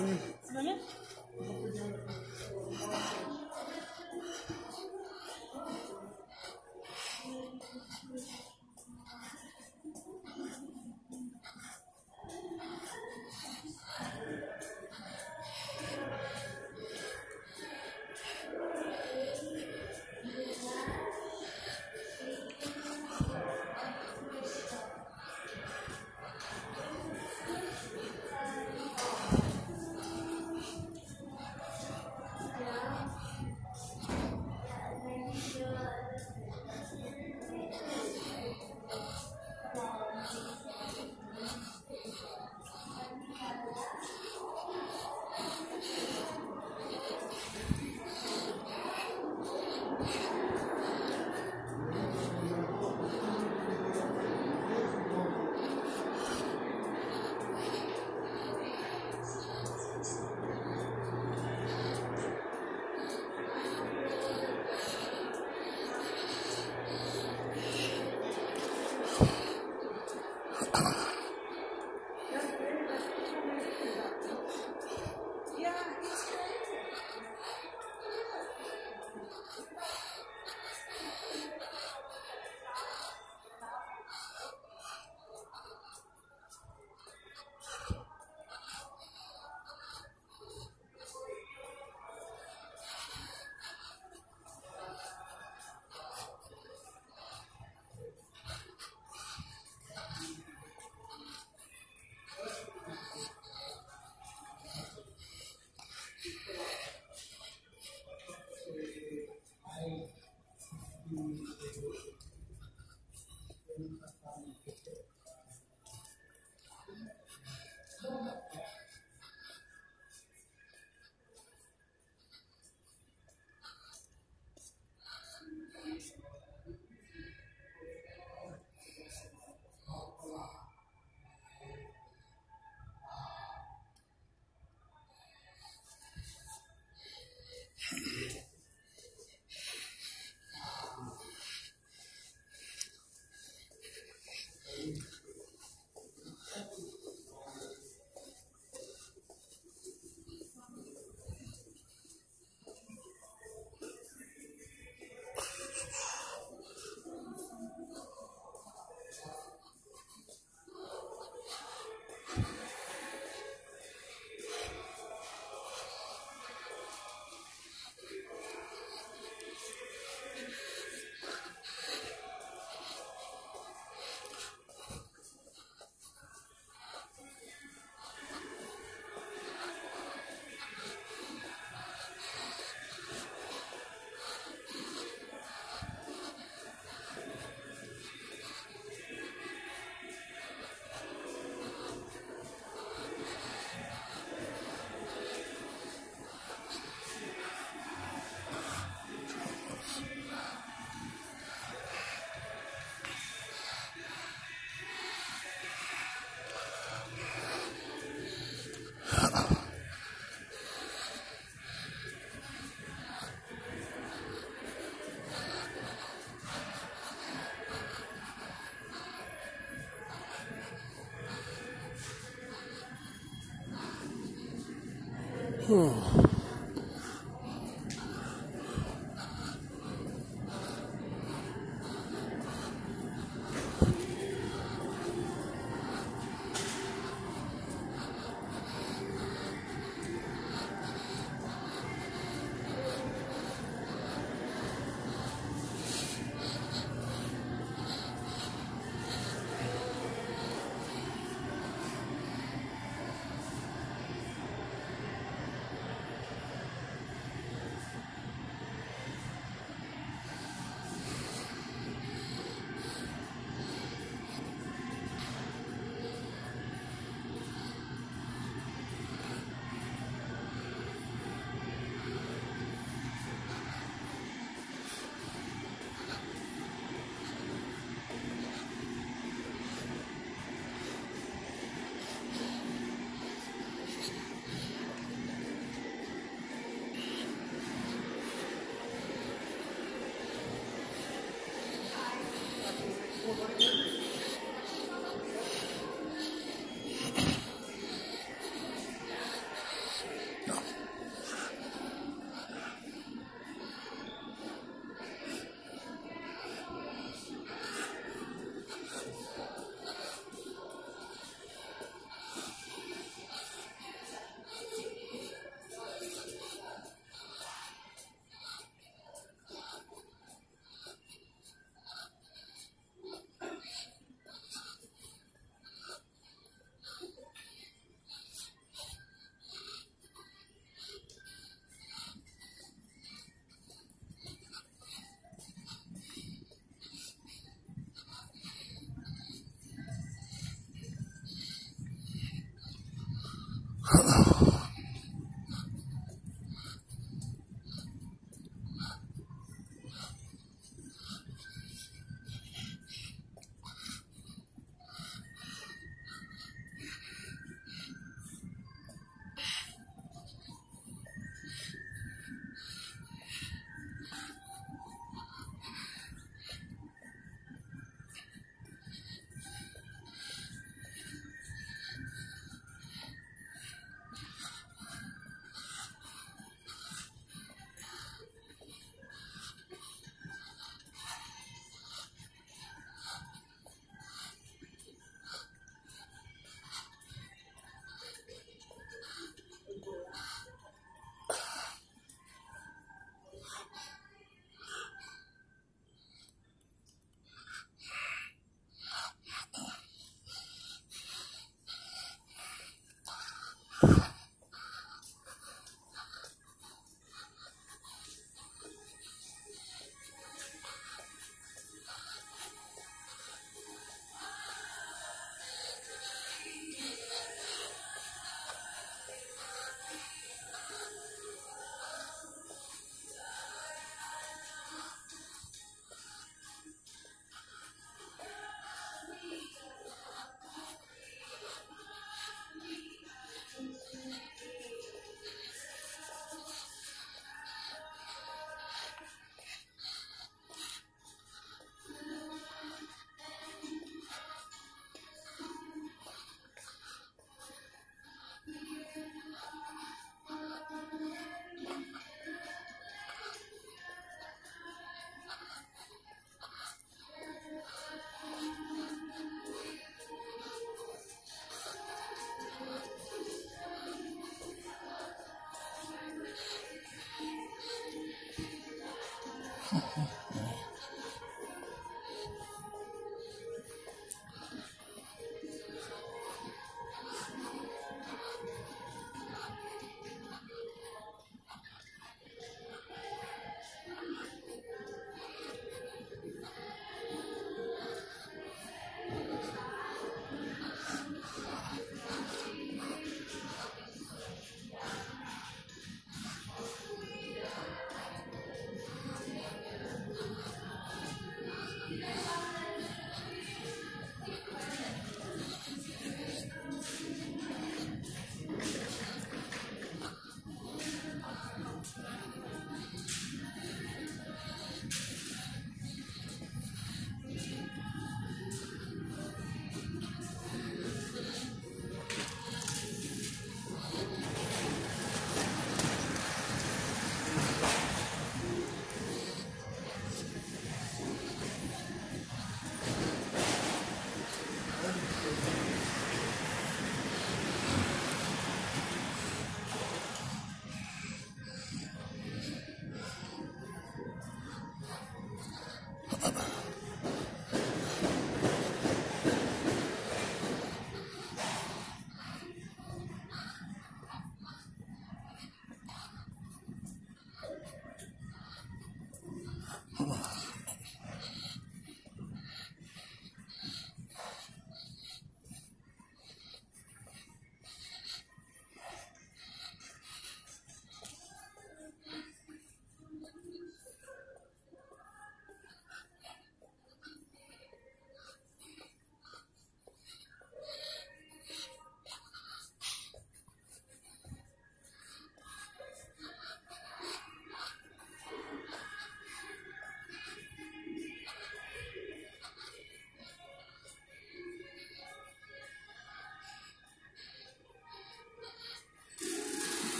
مين؟ Mm-hmm.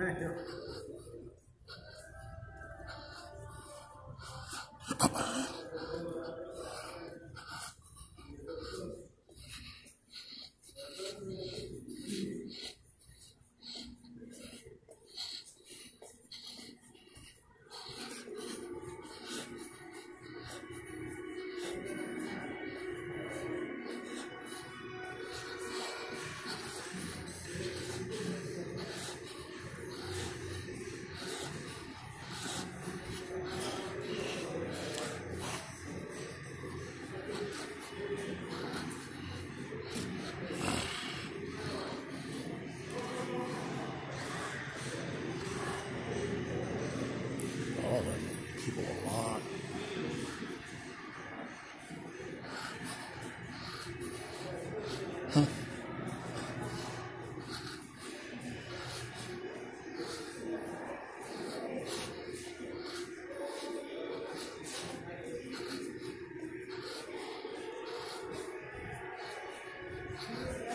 A lot. Jesus.